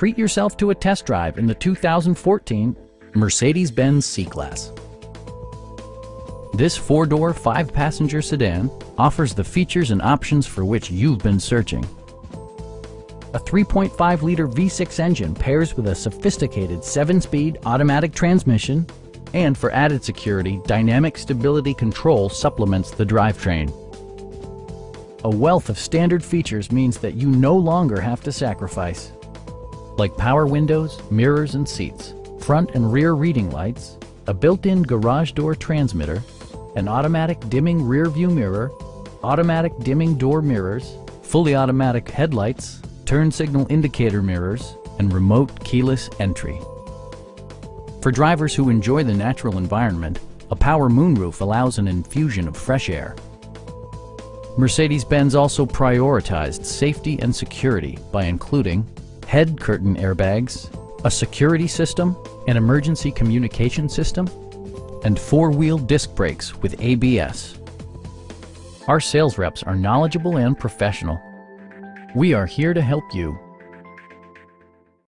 treat yourself to a test drive in the 2014 Mercedes-Benz C-Class. This four-door, five-passenger sedan offers the features and options for which you've been searching. A 3.5-liter V6 engine pairs with a sophisticated 7-speed automatic transmission, and for added security, Dynamic Stability Control supplements the drivetrain. A wealth of standard features means that you no longer have to sacrifice, like power windows, mirrors and seats, front and rear reading lights, a built-in garage door transmitter, an automatic dimming rear view mirror, automatic dimming door mirrors, fully automatic headlights, turn signal indicator mirrors, and remote keyless entry. For drivers who enjoy the natural environment, a power moonroof allows an infusion of fresh air. Mercedes-Benz also prioritized safety and security by including head curtain airbags, a security system, an emergency communication system, and four-wheel disc brakes with ABS. Our sales reps are knowledgeable and professional. We are here to help you